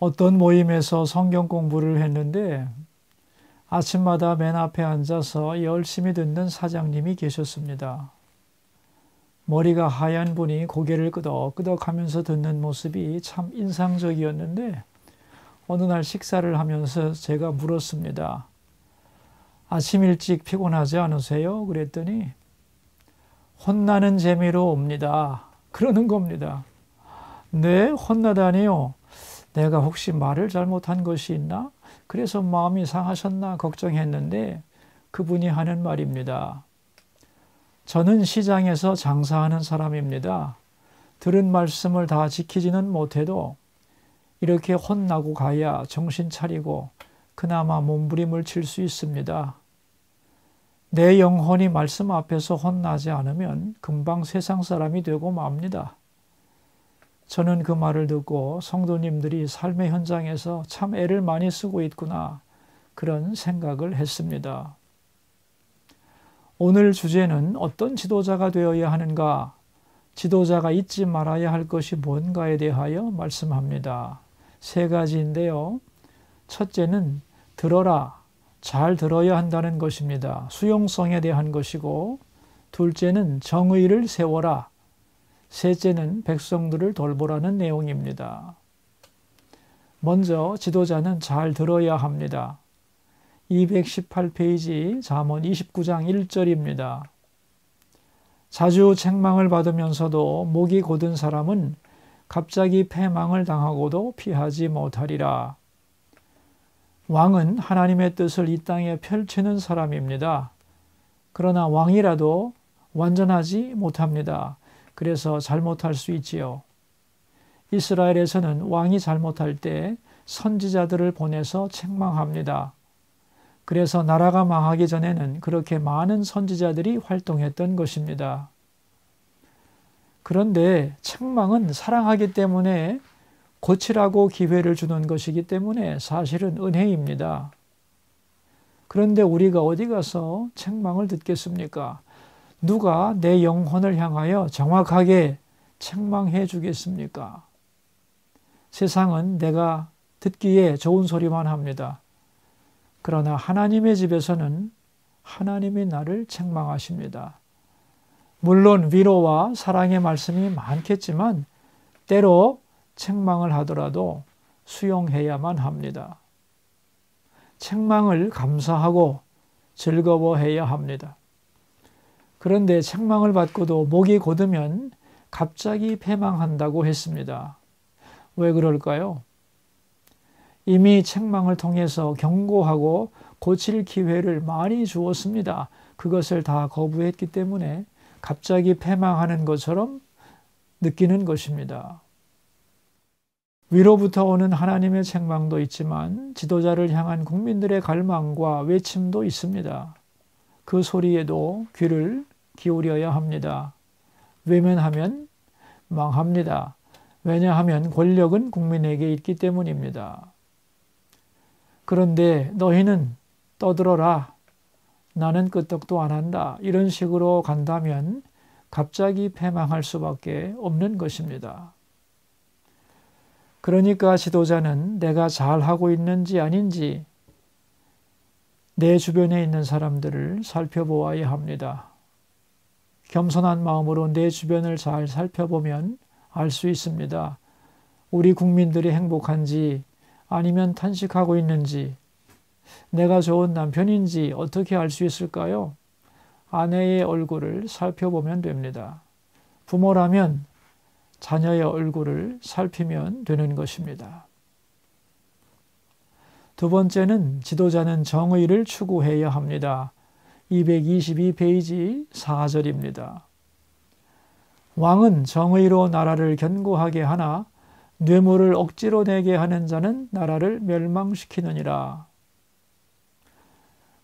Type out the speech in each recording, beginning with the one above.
어떤 모임에서 성경 공부를 했는데 아침마다 맨 앞에 앉아서 열심히 듣는 사장님이 계셨습니다. 머리가 하얀 분이 고개를 끄덕끄덕 하면서 듣는 모습이 참 인상적이었는데 어느 날 식사를 하면서 제가 물었습니다. 아침 일찍 피곤하지 않으세요? 그랬더니 혼나는 재미로 옵니다. 그러는 겁니다. 네, 혼나다니요. 내가 혹시 말을 잘못한 것이 있나? 그래서 마음이 상하셨나 걱정했는데 그분이 하는 말입니다. 저는 시장에서 장사하는 사람입니다. 들은 말씀을 다 지키지는 못해도 이렇게 혼나고 가야 정신 차리고 그나마 몸부림을 칠 수 있습니다. 내 영혼이 말씀 앞에서 혼나지 않으면 금방 세상 사람이 되고 맙니다. 저는 그 말을 듣고 성도님들이 삶의 현장에서 참 애를 많이 쓰고 있구나 그런 생각을 했습니다. 오늘 주제는 어떤 지도자가 되어야 하는가, 지도자가 잊지 말아야 할 것이 뭔가에 대하여 말씀합니다. 세 가지인데요. 첫째는 들어라, 잘 들어야 한다는 것입니다. 수용성에 대한 것이고, 둘째는 정의를 세워라. 셋째는 백성들을 돌보라는 내용입니다. 먼저 지도자는 잘 들어야 합니다. 218페이지 잠언 29장 1절입니다. 자주 책망을 받으면서도 목이 곧은 사람은 갑자기 패망을 당하고도 피하지 못하리라. 왕은 하나님의 뜻을 이 땅에 펼치는 사람입니다. 그러나 왕이라도 완전하지 못합니다. 그래서 잘못할 수 있지요. 이스라엘에서는 왕이 잘못할 때 선지자들을 보내서 책망합니다. 그래서 나라가 망하기 전에는 그렇게 많은 선지자들이 활동했던 것입니다. 그런데 책망은 사랑하기 때문에 고치라고 기회를 주는 것이기 때문에 사실은 은혜입니다. 그런데 우리가 어디 가서 책망을 듣겠습니까? 누가 내 영혼을 향하여 정확하게 책망해 주겠습니까? 세상은 내가 듣기에 좋은 소리만 합니다. 그러나 하나님의 집에서는 하나님이 나를 책망하십니다. 물론 위로와 사랑의 말씀이 많겠지만 때로 책망을 하더라도 수용해야만 합니다. 책망을 감사하고 즐거워해야 합니다. 그런데 책망을 받고도 목이 곧으면 갑자기 패망한다고 했습니다. 왜 그럴까요? 이미 책망을 통해서 경고하고 고칠 기회를 많이 주었습니다. 그것을 다 거부했기 때문에 갑자기 패망하는 것처럼 느끼는 것입니다. 위로부터 오는 하나님의 책망도 있지만 지도자를 향한 국민들의 갈망과 외침도 있습니다. 그 소리에도 귀를 기울여야 합니다. 외면하면 망합니다. 왜냐하면 권력은 국민에게 있기 때문입니다. 그런데 너희는 떠들어라. 나는 끄떡도 안 한다. 이런 식으로 간다면 갑자기 패망할 수밖에 없는 것입니다. 그러니까 지도자는 내가 잘하고 있는지 아닌지 내 주변에 있는 사람들을 살펴보아야 합니다. 겸손한 마음으로 내 주변을 잘 살펴보면 알 수 있습니다. 우리 국민들이 행복한지 아니면 탄식하고 있는지 내가 좋은 남편인지 어떻게 알 수 있을까요? 아내의 얼굴을 살펴보면 됩니다. 부모라면 자녀의 얼굴을 살피면 되는 것입니다. 두 번째는 지도자는 정의를 추구해야 합니다. 222페이지 4절입니다. 왕은 정의로 나라를 견고하게 하나 뇌물을 억지로 내게 하는 자는 나라를 멸망시키느니라.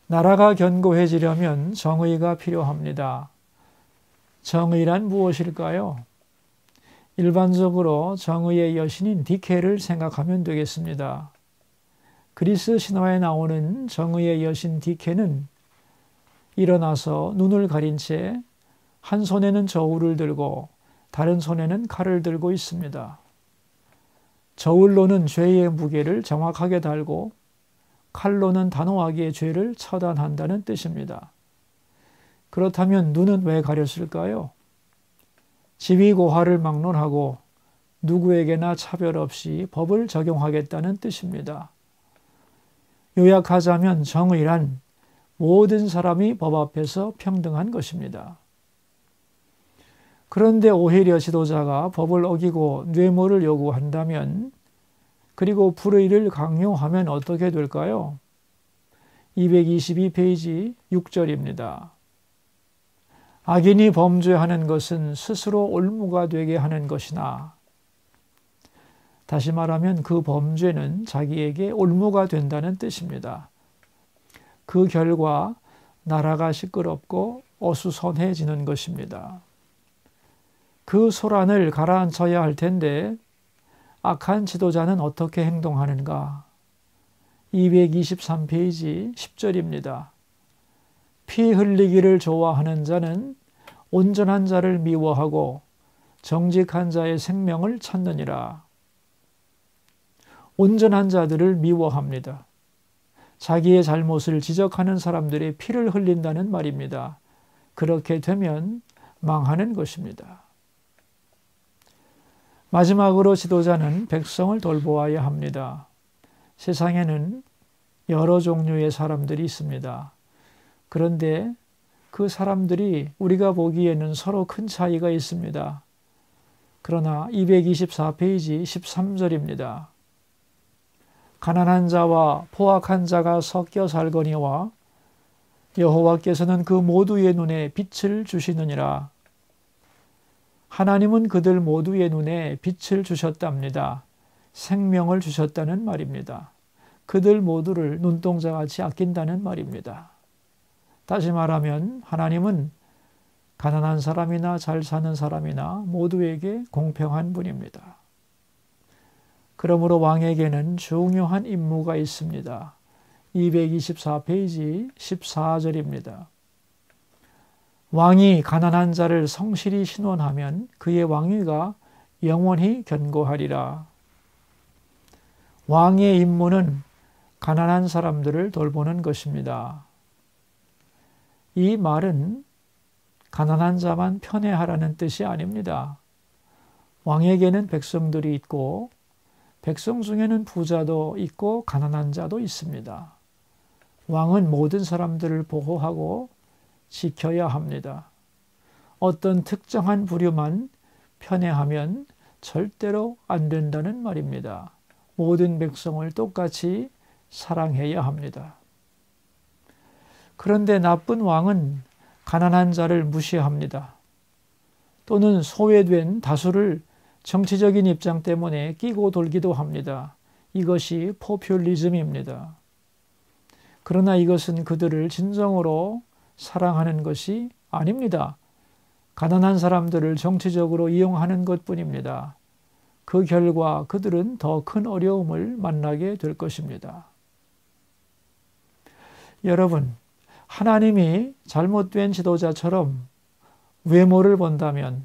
나라가 견고해지려면 정의가 필요합니다. 정의란 무엇일까요? 일반적으로 정의의 여신인 디케를 생각하면 되겠습니다. 그리스 신화에 나오는 정의의 여신 디케는 일어나서 눈을 가린 채 한 손에는 저울을 들고 다른 손에는 칼을 들고 있습니다. 저울로는 죄의 무게를 정확하게 달고 칼로는 단호하게 죄를 처단한다는 뜻입니다. 그렇다면 눈은 왜 가렸을까요? 지위고하를 막론하고 누구에게나 차별 없이 법을 적용하겠다는 뜻입니다. 요약하자면 정의란 모든 사람이 법 앞에서 평등한 것입니다. 그런데 오히려 지도자가 법을 어기고 뇌물을 요구한다면 그리고 불의를 강요하면 어떻게 될까요? 222페이지 6절입니다. 악인이 범죄하는 것은 스스로 올무가 되게 하는 것이나 다시 말하면 그 범죄는 자기에게 올무가 된다는 뜻입니다. 그 결과 나라가 시끄럽고 어수선해지는 것입니다. 그 소란을 가라앉혀야 할 텐데 악한 지도자는 어떻게 행동하는가? 223페이지 10절입니다. 피 흘리기를 좋아하는 자는 온전한 자를 미워하고 정직한 자의 생명을 찾느니라. 온전한 자들을 미워합니다. 자기의 잘못을 지적하는 사람들의 피를 흘린다는 말입니다. 그렇게 되면 망하는 것입니다. 마지막으로 지도자는 백성을 돌보아야 합니다. 세상에는 여러 종류의 사람들이 있습니다. 그런데 그 사람들이 우리가 보기에는 서로 큰 차이가 있습니다. 그러나 224페이지 13절입니다. 가난한 자와 포악한 자가 섞여 살거니와 여호와께서는 그 모두의 눈에 빛을 주시느니라. 하나님은 그들 모두의 눈에 빛을 주셨답니다. 생명을 주셨다는 말입니다. 그들 모두를 눈동자같이 아낀다는 말입니다. 다시 말하면 하나님은 가난한 사람이나 잘 사는 사람이나 모두에게 공평한 분입니다. 그러므로 왕에게는 중요한 임무가 있습니다. 224페이지 14절입니다. 왕이 가난한 자를 성실히 신원하면 그의 왕위가 영원히 견고하리라. 왕의 임무는 가난한 사람들을 돌보는 것입니다. 이 말은 가난한 자만 편애하라는 뜻이 아닙니다. 왕에게는 백성들이 있고 백성 중에는 부자도 있고 가난한 자도 있습니다. 왕은 모든 사람들을 보호하고 지켜야 합니다. 어떤 특정한 부류만 편애하면 절대로 안 된다는 말입니다. 모든 백성을 똑같이 사랑해야 합니다. 그런데 나쁜 왕은 가난한 자를 무시합니다. 또는 소외된 다수를 정치적인 입장 때문에 끼고 돌기도 합니다. 이것이 포퓰리즘입니다. 그러나 이것은 그들을 진정으로 사랑하는 것이 아닙니다. 가난한 사람들을 정치적으로 이용하는 것 뿐입니다. 그 결과 그들은 더 큰 어려움을 만나게 될 것입니다. 여러분, 하나님이 잘못된 지도자처럼 외모를 본다면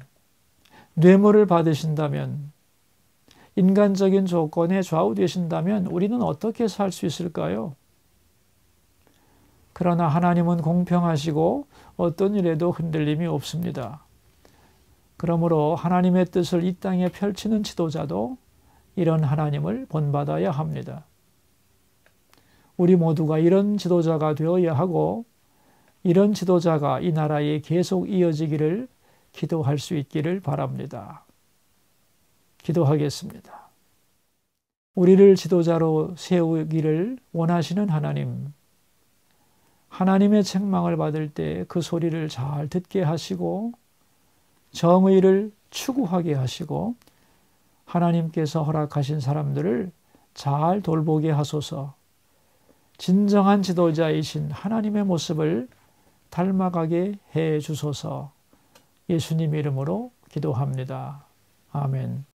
뇌물을 받으신다면 인간적인 조건에 좌우되신다면 우리는 어떻게 살 수 있을까요? 그러나 하나님은 공평하시고 어떤 일에도 흔들림이 없습니다. 그러므로 하나님의 뜻을 이 땅에 펼치는 지도자도 이런 하나님을 본받아야 합니다. 우리 모두가 이런 지도자가 되어야 하고 이런 지도자가 이 나라에 계속 이어지기를 기도할 수 있기를 바랍니다. 기도하겠습니다. 우리를 지도자로 세우기를 원하시는 하나님, 하나님의 책망을 받을 때 그 소리를 잘 듣게 하시고 정의를 추구하게 하시고 하나님께서 허락하신 사람들을 잘 돌보게 하소서 진정한 지도자이신 하나님의 모습을 닮아가게 해 주소서 예수님 이름으로 기도합니다. 아멘.